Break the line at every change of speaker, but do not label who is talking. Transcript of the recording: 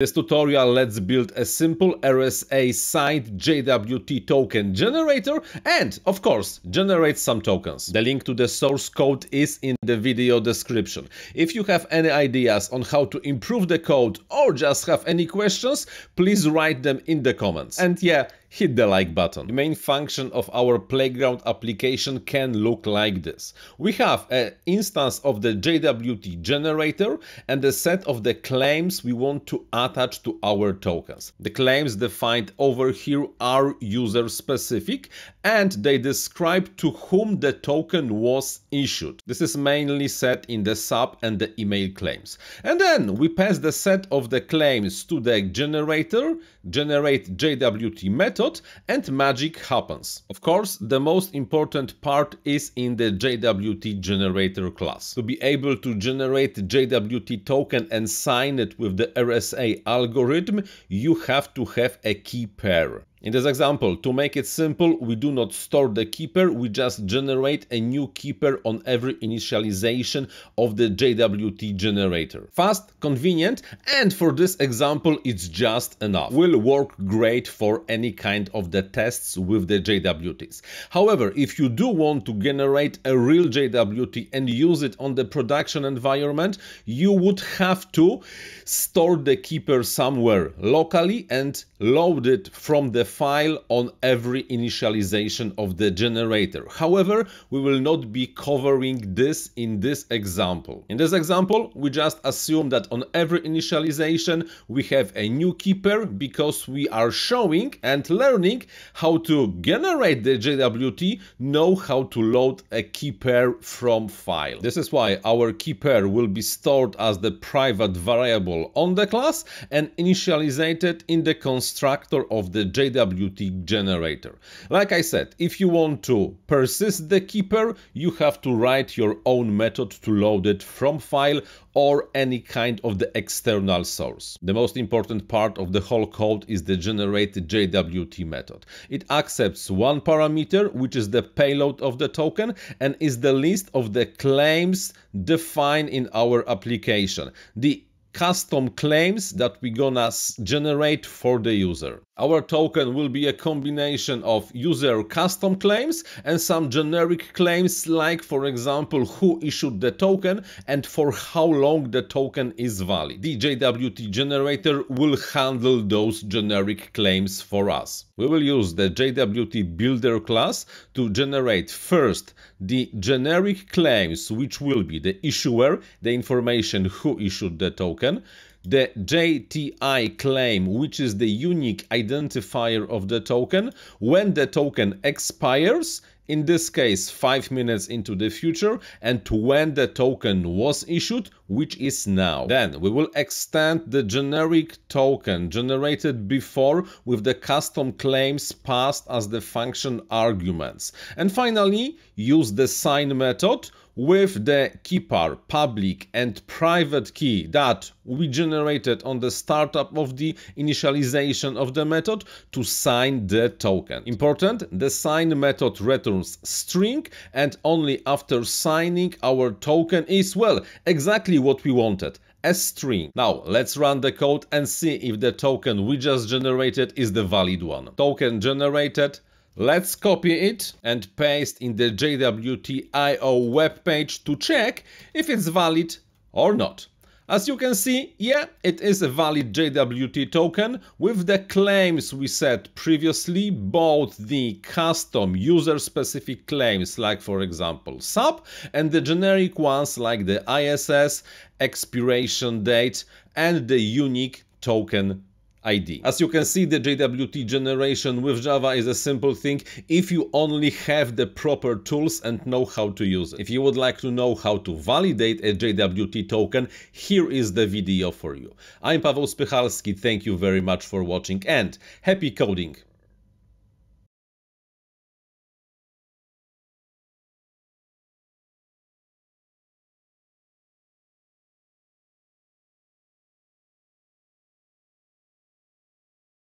this tutorial let's build a simple RSA signed JWT token generator and of course generate some tokens. The link to the source code is in the video description. If you have any ideas on how to improve the code or just have any questions, please write them in the comments. And yeah, hit the like button. The main function of our playground application can look like this. We have an instance of the JWT generator and a set of the claims we want to attach to our tokens. The claims defined over here are user specific and they describe to whom the token was issued. This is mainly set in the sub and the email claims. And then we pass the set of the claims to the generator, generate JWT method and magic happens. Of course, the most important part is in the JWT generator class. To be able to generate JWT token and sign it with the RSA algorithm, you have to have a key pair. In this example, to make it simple, we do not store the key pair, we just generate a new key pair on every initialization of the JWT generator. Fast, convenient, and for this example, it's just enough. Will work great for any kind of the tests with the JWTs. However, if you do want to generate a real JWT and use it on the production environment, you would have to store the key pair somewhere locally and load it from the file on every initialization of the generator. However, we will not be covering this in this example. In this example, we just assume that on every initialization we have a new key pair because we are showing and learning how to generate the JWT, know how to load a key pair from file. This is why our key pair will be stored as the private variable on the class and initialized in the constructor of the JWT JWT generator. Like I said, if you want to persist the key pair, you have to write your own method to load it from file or any kind of the external source. The most important part of the whole code is the generated JWT method. It accepts one parameter, which is the payload of the token, and is the list of the claims defined in our application. The custom claims that we're gonna generate for the user. Our token will be a combination of user custom claims and some generic claims like for example who issued the token and for how long the token is valid. The JWT generator will handle those generic claims for us. We will use the JWT builder class to generate first the generic claims which will be the issuer, the information who issued the token, the JTI claim, which is the unique identifier of the token, when the token expires, in this case 5 minutes into the future, and when the token was issued, which is now. Then we will extend the generic token generated before with the custom claims passed as the function arguments. And finally, use the sign method with the key pair public and private key that we generated on the startup of the initialization of the method to sign the token. Important, the sign method returns string and only after signing our token is, well, exactly what we wanted a string. Now let's run the code and see if the token we just generated is the valid one. Token generated, Let's copy it and paste in the JWT.io webpage to check if it's valid or not. As you can see, yeah, it is a valid JWT token with the claims we set previously, both the custom user-specific claims like for example sub and the generic ones like the ISS, expiration date and the unique token ID. As you can see, the JWT generation with Java is a simple thing if you only have the proper tools and know how to use it. If you would like to know how to validate a JWT token, here is the video for you. I'm Paweł Spychalski, thank you very much for watching and happy coding!